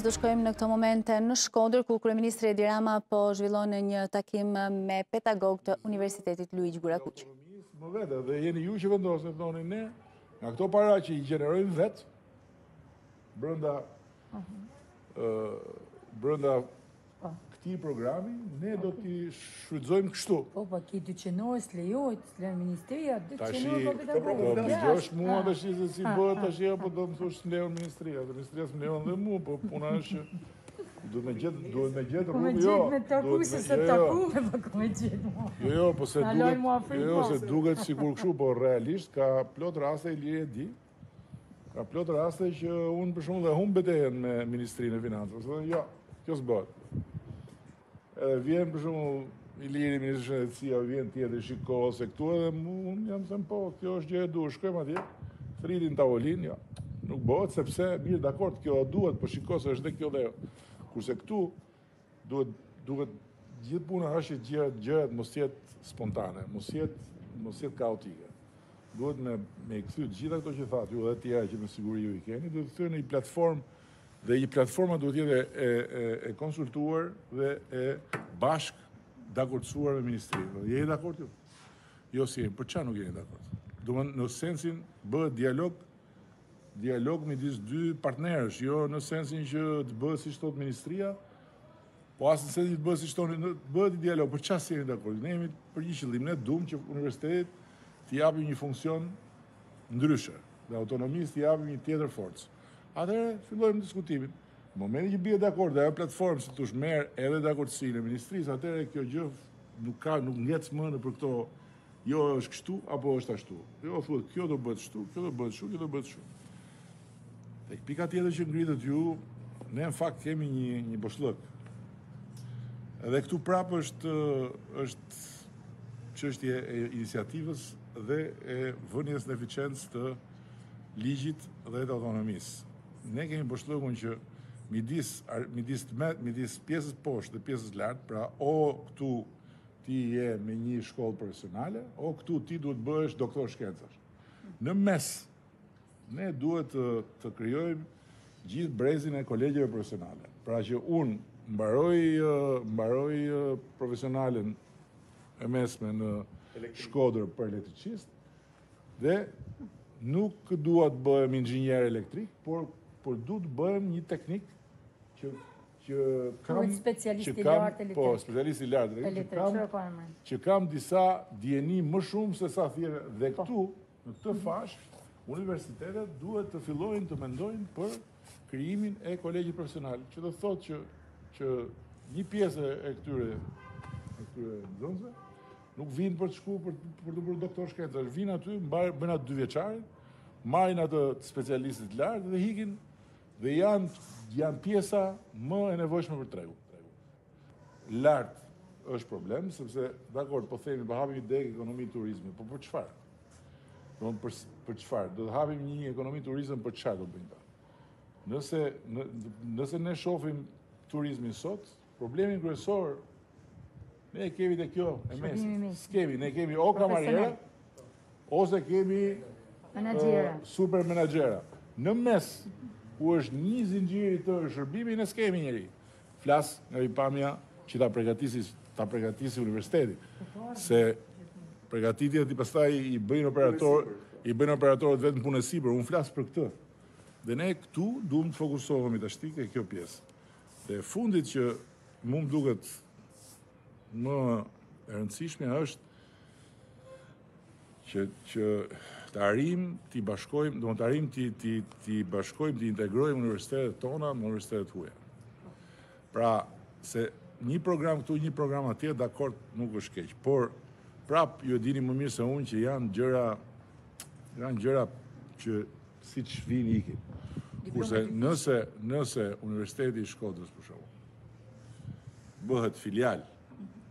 Do shkojmë në këto momente në Shkodër, ku Kryeministri Edi Rama po zhvillon një takim me pedagogë të Universitetit Luigj Gurakuqi. Më vete, dhe jeni ju që vendosni e thoni ne, nga këto para që i gjenerojmë vetë, brënda, brënda Po. Këti programi, ne do t'i shfrytëzojmë kështu. Po, po, ky dyqind orë s'lejohet, s'lejon ministria, dyqind orë po për ta bërë. Po, m'i çosh mua ta shi se si bëhet ta shi, apo do më thush s'lejon ministria, dhe ministria s'lejon dhe mu, po puna është që... Duhet me gjetë, duhet me gjetë rrugë, jo. Duhet me gjetë. Më takuse, s'e takume, po ku më gjete mua. Jo, jo, po se duket, jo, jo, se duket sikur kështu, po realisht ka plot raste Iliri e di, Ka plot raste që unë për shembull e humb betejën me Ministrinë e Financave, dhe jo, kjo s'bëhet. Edhe vjen për shembull Iliri ministër Shëndetësie, vjen tjetri shiko, se këtu edhe mu, unë ja, them po, kjo është gjë e duhur, shkojmë atje, thërritin në tavolinë, jo, nuk bëhet, sepse, mirë, dakord, kjo duhet, por po shiko se është dhe kjo dhe, kurse këtu, Duhet, duhet gjithë puna është që gjërat, gjërat mos jenë spontane, mos jenë, mos jenë kaotike. Duhet me, me i kthy gjitha këto që thatë ju dhe tjera që me siguri ju i keni, duhet kthy në një platformë dhe platforma duhet jetë e, e, e konsultuar dhe e bashkëdakordësuar me ministrinë. Dhe jeni dakord ju? Jo s'jemi, për ça nuk jeni dakord? Do në sensin bëhet dialog Dialog midis dy partnerësh, jo në sensin që të bëhet siç thotë ministria, po as në sensin që të bëhet siç thoni, të bëhet një dialog për çfarë jeni dakord. Ne jemi për një qëllim, ne duam që universitetit t'i japim një funksion ndryshe dhe autonomisë t'i japim një tjetër forcë. Atëherë fillojmë diskutimin. Në momentin që biem dakord dhe ajo platformë si të thush merr edhe dakordësinë e ministrisë, atëherë kjo gjë nuk ka nuk ngec më nëpër këto Jo është kështu apo është ashtu. Jo thuhet kjo do bëhet kështu, kjo do bëhet kështu, kjo do bëhet kështu. Tek pika tjetër që ngritët ju, ne në fakt kemi një një boshllëk. Edhe këtu prap është është çështje e iniciativës dhe e vënies në efiçiencë të ligjit dhe të autonomisë. Ne kemi boshllëkun që midis midis midis pjesës poshtë dhe pjesës lart, pra o këtu Ti je me një shkollë profesionale, o këtu ti duhet të bëhesh doktor shkencash. Në mes, ne duhet të, të krijojmë gjithë brezin e kolegjeve profesionale. Pra që unë mbaroj, mbaroj profesionalen e mesme në Shkodër për elektricist dhe nuk dua të bëhem inxhinier elektrik, por por du të bëhem një teknik që që kam... Quhet specialist i lartë e literaturë. Po, specialist i lartë e literaturë, po emrin. Që kam disa dijeni më shumë sesa të tjerët. Dhe po. këtu, në këtë mhm. fazë, universitetet duhet të fillojnë të mendojnë për krijimin e kolegjit profesional, që do thotë që, që një pjesë e këtyre, e këtyre nxënësve, nuk vinë për të shku, për, për të bërë doktor shkencash, vinë aty, bëjnë atë dyvjeçarin, marrin atë të specialistit të lartë dhe ikin Dhe janë janë pjesa më e nevojshme për tregun. Lart është problem sepse dakord po themi po hapim degë ekonomi turizmi, për çfarë? Po për për çfarë? Do të hapim një ekonomi turizëm për çfarë do bëjnë këta? Nëse nëse ne shohim turizmin sot, Problemin kryesor ne e kemi te kjo e mesit. S'kemi, ne kemi o kamariera ose kemi menaxhera. Super menaxhera. Në mes ku është një zinxhir i tërë shërbimi ne s'kemi njeri. Flas nga pamja që ta përgatisi ta përgatisi universiteti se përgatitjet pastaj i bëjnë operator i bëjnë operatorët vetë në punë e sipër, unë flas për këtë. Dhe ne këtu duhet të fokusohemi tash tek kjo pjesë. E fundit që mu më duket më e rëndësishme është që që të arrijmë të bashkojmë, do të arrijmë t'i t'i t'i bashkojmë, t'i integrojmë universitetet tona me universitetet e huaja. Pra, se një program këtu, një program atje, dakord nuk është keq, por prap ju e dini më mirë se unë që janë gjëra janë gjëra që Siç vijnë ikin. Kurse nëse nëse Universiteti i Shkodrës për shembull bëhet filial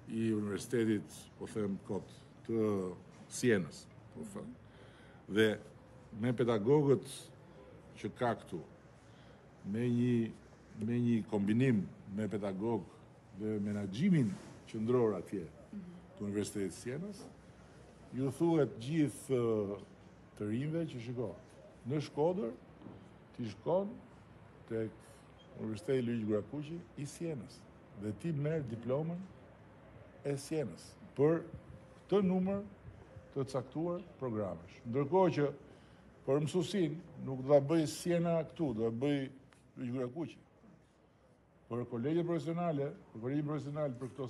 i Universitetit, po them kot, të Sienës, po them. Dhe me pedagogët që ka këtu, me një me një kombinim me pedagog dhe menaxhimin qendror atje të Universitetit të Sienës, ju thuhet gjithë të rinjve që shiko në Shkodër ti shkon tek Universiteti Luigj Gurakuqi i Sienës dhe ti merr diplomën e Sienës për këtë numër të caktuar programesh. Ndërkohë që për mësuesin nuk do ta bëjë Siena këtu, do ta bëjë Luigj Gurakuqi. Për kolegjet profesionale, për kolegjin profesional për këto